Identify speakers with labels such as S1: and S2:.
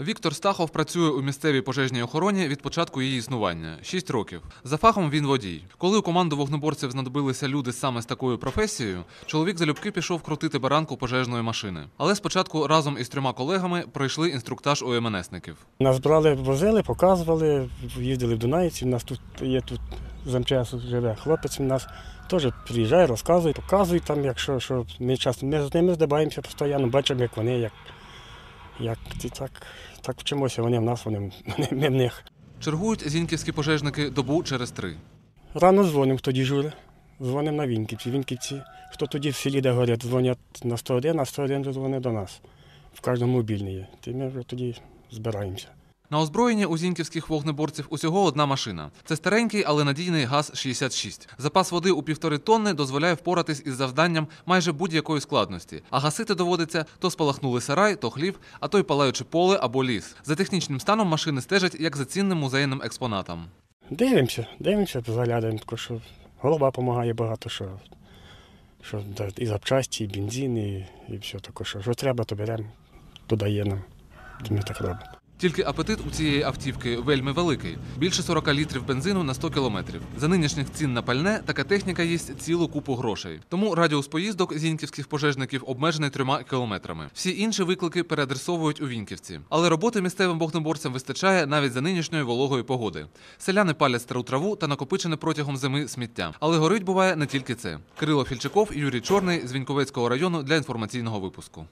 S1: Віктор Стахов працює у місцевій пожежній охороні від початку її існування 6 років. За фахом він водій. Коли у команду вогнеборців знадобилися люди саме з такою професією, чоловік залюбки пішов крутити баранку пожежної машини. Але спочатку разом із трьома колегами пройшли інструктаж у МНСників.
S2: Нас брали, возили, показували, їздили в Дунаївці. У нас тут є тут з живе хлопець. У нас теж приїжджає, розказує, показує там, якщо що ми часто ми з ними здибаємося постійно, бачимо, як вони, як, як так, так вчимося. Вони в нас, вони, вони в них.
S1: Чергують зіньківські пожежники добу через три.
S2: Рано дзвонимо, хто дежурить. Дзвонимо на Вінківці. Вінківці, хто тоді в селі, де горять, дзвонять на 101, а 101 вже дзвонить до нас. В кожному мобільний є. І ми вже тоді збираємося.
S1: На озброєнні у зіньківських вогнеборців усього одна машина. Це старенький, але надійний ГАЗ-66. Запас води у півтори тонни дозволяє впоратись із завданням майже будь-якої складності. А гасити доводиться то спалахнули сарай, то хлів, а то й палаючи поле або ліс. За технічним станом машини стежать як за цінним музейним експонатом.
S2: Дивимося, дивимося, заглядаємо, що голова допомагає багато, що, що і запчасті, і бензин, і, і все таке, що, що треба, то беремо, додає нам. Ми так робимо.
S1: Тільки апетит у цієї автівки вельми великий більше 40 літрів бензину на 100 кілометрів. За нинішніх цін на пальне така техніка їсть цілу купу грошей. Тому радіус поїздок зіньківських пожежників обмежений трьома кілометрами. Всі інші виклики переадресовують у Вінківці. Але роботи місцевим вогнеборцям вистачає навіть за нинішньої вологої погоди. Селяни палять стару траву та накопичене протягом зими сміття. Але горить буває не тільки це. Кирило Фільчаков, Юрій Чорний з Віньковецького району для інформаційного випуску.